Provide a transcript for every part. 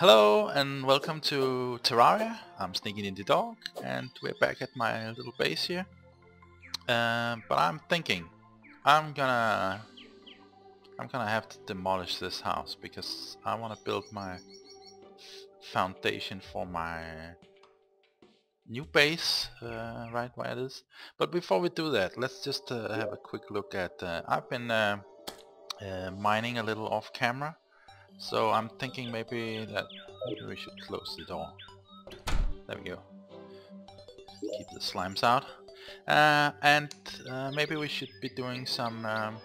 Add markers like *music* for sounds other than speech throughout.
Hello and welcome to Terraria. I'm SneakyNinjaDog and we're back at my little base here. Um, but I'm thinking I'm gonna I'm gonna have to demolish this house because I want to build my foundation for my new base uh, right where it is. But before we do that, let's just uh, have a quick look at. Uh, I've been uh, uh, mining a little off camera so I'm thinking maybe that maybe we should close the door. There we go. Keep the slimes out. Uh, and uh, maybe we should be doing some um,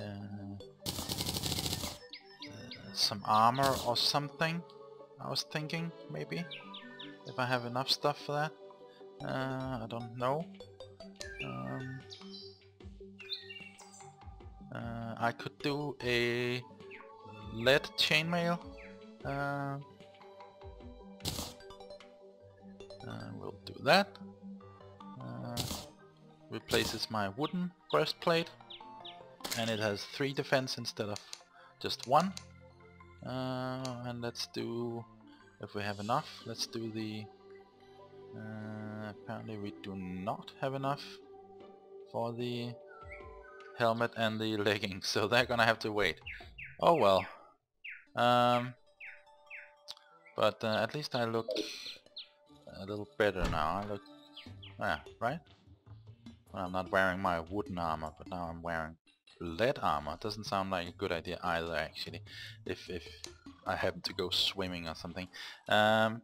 uh, some armor or something. I was thinking maybe if I have enough stuff for that. Uh, I don't know. Um, uh, I could do a lead chainmail. Uh, we'll do that. Uh, replaces my wooden breastplate and it has three defense instead of just one. Uh, and let's do, if we have enough, let's do the, uh, apparently we do not have enough for the helmet and the leggings, *laughs* so they're gonna have to wait. Oh well. Um, but uh, at least I look a little better now. I look, yeah, right? Well, I'm not wearing my wooden armor, but now I'm wearing lead armor. Doesn't sound like a good idea either, actually. If if I happen to go swimming or something. Um,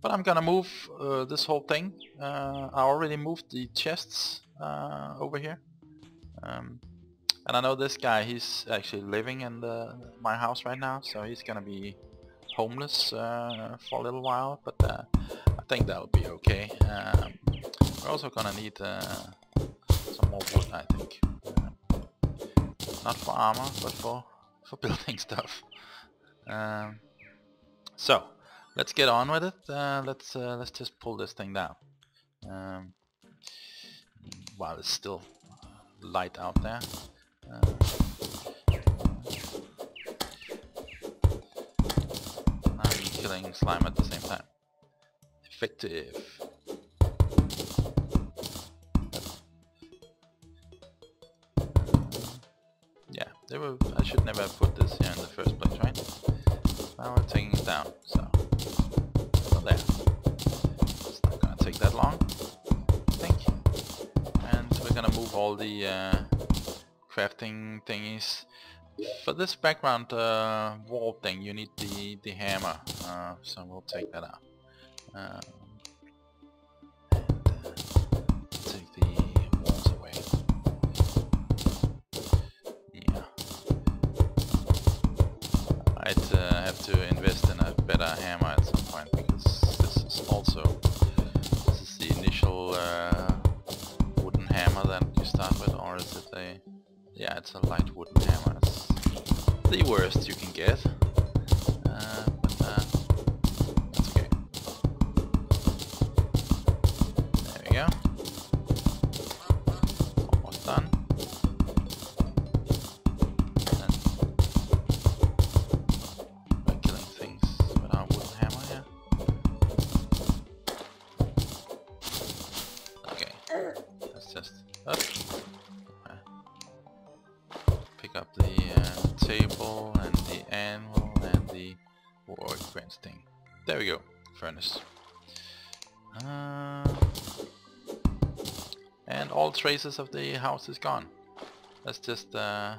but I'm gonna move uh, this whole thing. Uh, I already moved the chests uh, over here. Um, and I know this guy, he's actually living in the my house right now, so he's gonna be homeless uh, for a little while, but uh, I think that'll be okay. Um, we're also gonna need uh, some more wood, I think. Uh, not for armor, but for, for *laughs* building stuff. Um, so, let's get on with it. Uh, let's uh, let's just pull this thing down. Um, while it's still light out there. I'm killing slime at the same time. Effective. Yeah, they were, I should never have put this here in the first place, right? Now we're taking it down, so... So there. It's not gonna take that long, I think. And we're gonna move all the uh, crafting thingies. For this background uh, wall thing you need the, the hammer, uh, so we'll take that out. Um, take the walls away. Yeah. I'd uh, have to invest in a better hammer at some point because this is also this is the initial uh, wooden hammer that you start with or is it a yeah, it's a light wooden hammer. It's the worst you can get. Thing. There we go, furnace. Uh, and all traces of the house is gone. Let's just, uh,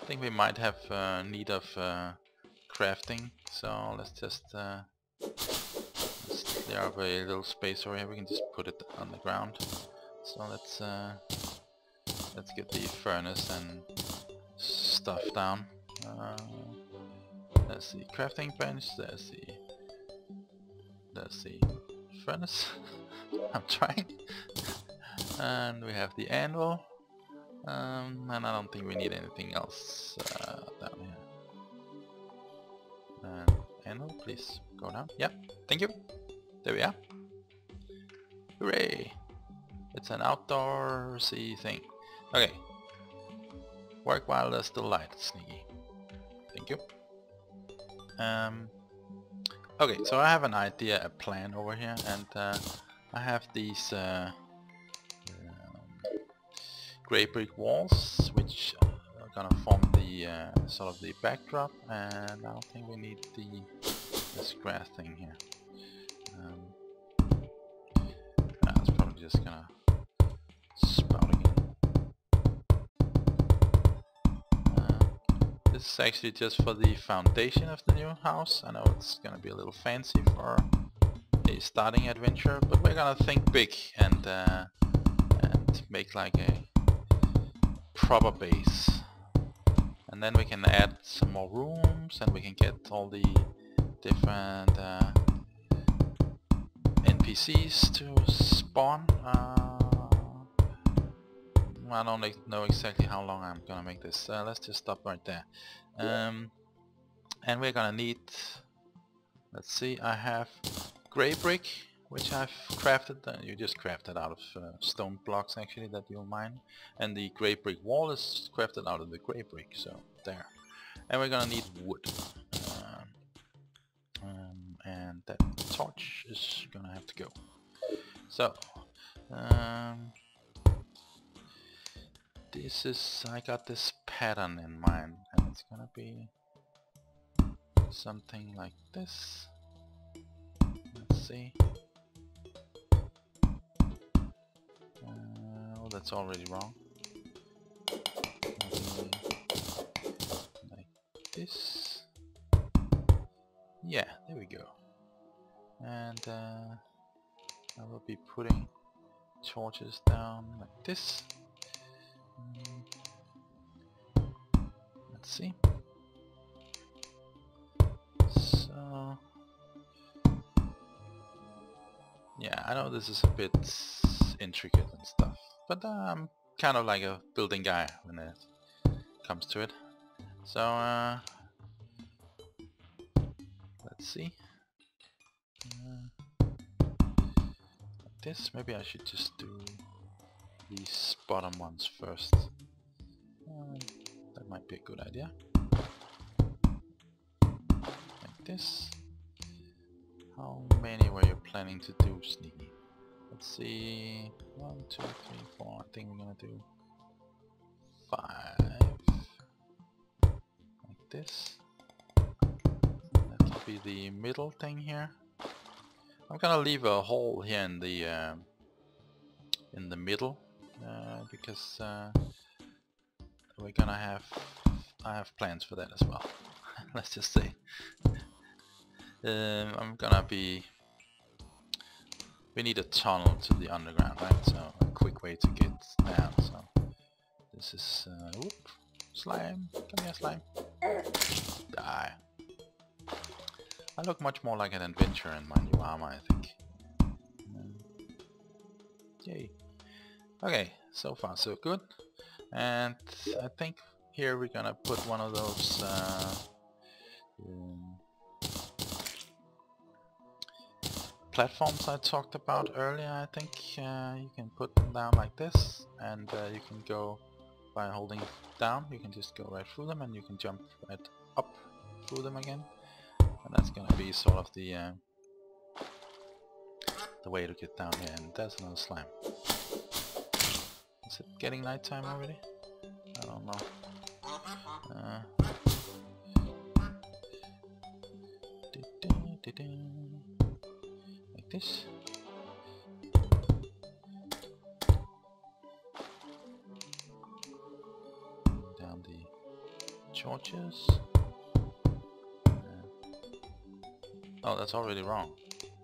I think we might have uh, need of uh, crafting, so let's just uh, let's clear up a little space over here. We can just put it on the ground. So let's uh, let's get the furnace and stuff down. Uh, there's see, crafting bench, let's see. Let's see, furnace. *laughs* I'm trying. *laughs* and we have the anvil. Um, and I don't think we need anything else uh, down here. And anvil, please go down. Yeah, thank you. There we are. Hooray! It's an outdoorsy thing. Okay, Work while there's still light, Sneaky. Thank you. Um, Okay, so I have an idea, a plan over here, and uh, I have these uh, um, grey brick walls, which are gonna form the uh, sort of the backdrop, and I don't think we need the this grass thing here. Um, that's probably just gonna this is actually just for the foundation of the new house. I know it's gonna be a little fancy for a starting adventure, but we're gonna think big and uh, and make like a proper base. And then we can add some more rooms and we can get all the different uh, NPCs to spawn. Uh, I don't know exactly how long I'm gonna make this. Uh, let's just stop right there. Um, and we're gonna need, let's see, I have grey brick, which I've crafted. Uh, you just crafted out of uh, stone blocks actually that you'll mine. And the grey brick wall is crafted out of the grey brick, so there. And we're gonna need wood. Um, um, and that torch is gonna have to go. So, um, this is, I got this pattern in mind, and it's gonna be something like this Let's see. Uh, oh, that's already wrong. like this. Yeah, there we go. And uh, I will be putting torches down like this. Let's see. So Yeah, I know this is a bit intricate and stuff, but uh, I'm kind of like a building guy when it comes to it. So, uh, let's see. Uh, this, maybe I should just do these bottom ones first. Uh, that might be a good idea. Like this. How many were you planning to do, Sneaky? Let's see. One, two, three, four. I think we're gonna do five. Like this. That'll be the middle thing here. I'm gonna leave a hole here in the uh, in the middle uh, because uh, we're gonna have I have plans for that as well. *laughs* Let's just say um, I'm gonna be... We need a tunnel to the underground, right? So a quick way to get down, so... This is... Uh, whoop! Slime! Come here, slime! Die! I look much more like an adventurer in my new armor, I think. Um, yay! Okay, so far so good. And I think here we're gonna put one of those uh, um, platforms I talked about earlier, I think uh, you can put them down like this and uh, you can go by holding down, you can just go right through them and you can jump right up through them again and that's gonna be sort of the uh, the way to get down here and there's another slime. Is it getting nighttime already? I don't know. Uh, this. Down the torches. Oh, that's already wrong.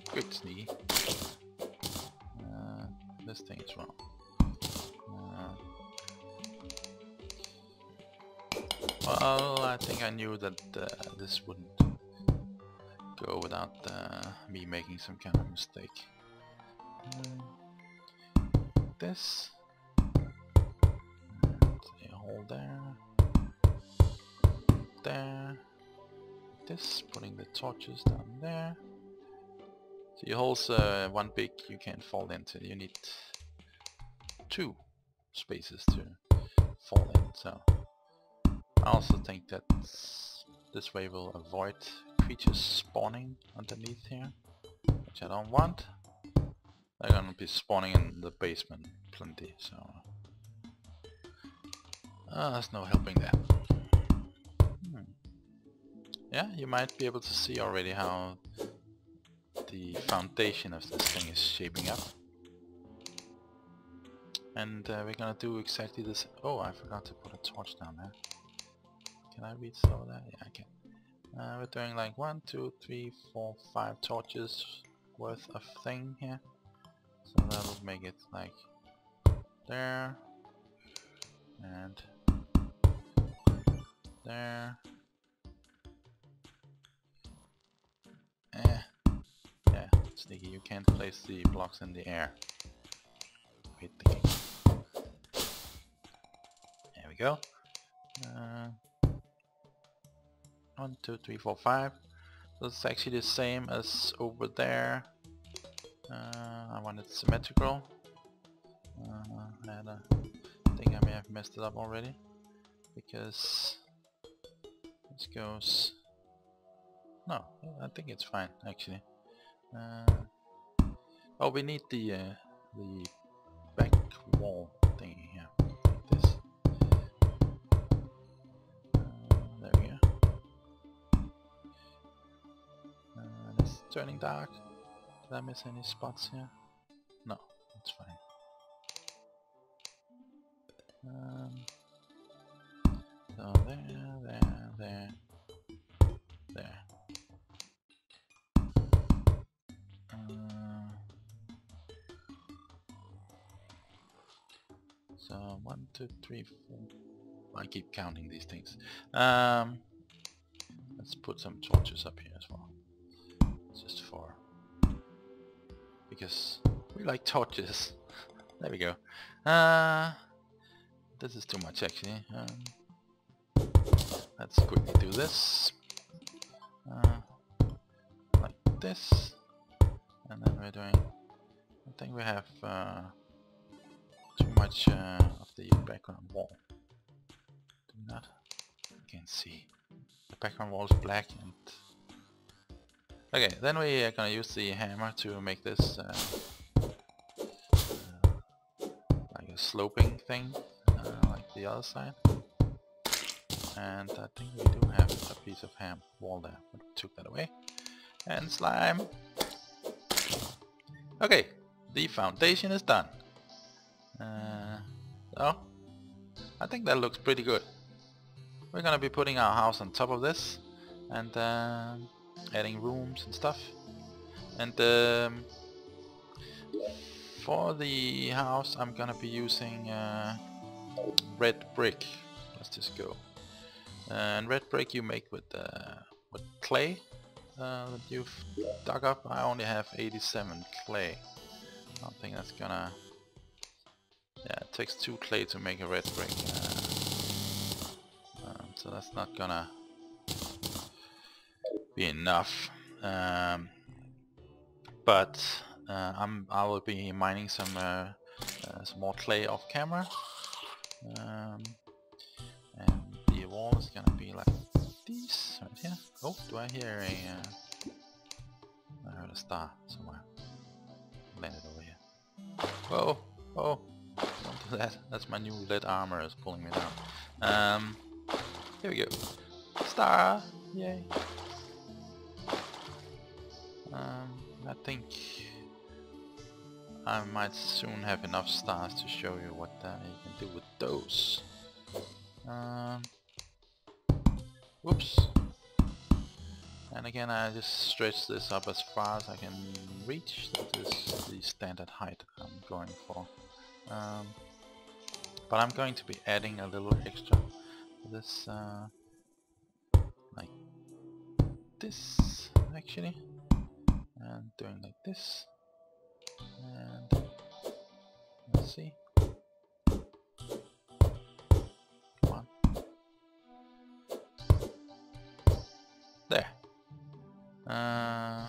Quick, sneaky. Uh, this thing's wrong. Well, I think I knew that uh, this wouldn't go without uh, me making some kind of mistake. Uh, this. And a hole there. There. This, putting the torches down there. So your holes, uh, one big you can't fall into. You need two spaces to fall in. So I also think that this way will avoid creatures spawning underneath here, which I don't want. They're gonna be spawning in the basement plenty, so... Uh, there's no helping that. Hmm. Yeah, you might be able to see already how the foundation of this thing is shaping up. And uh, we're gonna do exactly this. Oh, I forgot to put a torch down there. Can I read some of that? Yeah, I can. Uh, we're doing like one, two, three, four, five torches worth of thing here. So that'll make it like there and there. Eh. Yeah, Sneaky, you can't place the blocks in the air. Hit the. There we go. Uh, one, two, three, four, five. That's actually the same as over there. Uh, I want it symmetrical. Uh, and I think I may have messed it up already because this goes. No, I think it's fine actually. Uh, oh, we need the uh, the back wall turning dark. Did I miss any spots here? No, that's fine. Um, so there, there, there, there. Uh, so one, two, three, four. I keep counting these things. Um, let's put some torches up here as well, just for because we like torches. *laughs* there we go. Uh, this is too much actually. Um, let's quickly do this. Uh, like this. And then we're doing... I think we have uh, too much uh, of the background wall. Do not. You can see. The background wall is black and Okay, then we are gonna use the hammer to make this uh, uh, like a sloping thing, uh, like the other side. And I think we do have a piece of ham wall there, but took that away. And slime! Okay, the foundation is done. Uh, so, I think that looks pretty good. We're gonna be putting our house on top of this, and uh, adding rooms and stuff. And um, for the house I'm gonna be using uh, red brick. Let's just go. And red brick you make with uh, with clay uh, that you've dug up. I only have 87 clay. I don't think that's gonna... Yeah, it takes two clay to make a red brick. Um, so that's not gonna be enough. Um, but uh, I'm I will be mining some uh, uh, some more clay off camera. Um, and the wall is gonna be like these right here. Oh, do I hear a? Uh, I heard a star somewhere. Landed over here. Whoa! Oh! Don't do that. That's my new lead armor is pulling me down. Um, here we go. Star! Yay! Um, I think I might soon have enough stars to show you what uh, you can do with those. Um, whoops. And again I just stretch this up as far as I can reach. That is the standard height I'm going for. Um, but I'm going to be adding a little extra this uh, like this actually and doing like this. And let's see. Come on. There. Uh,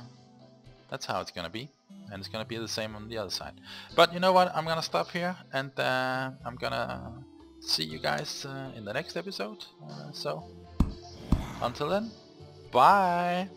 that's how it's gonna be. And it's gonna be the same on the other side. But you know what? I'm gonna stop here and uh, I'm gonna see you guys uh, in the next episode. Uh, so until then bye.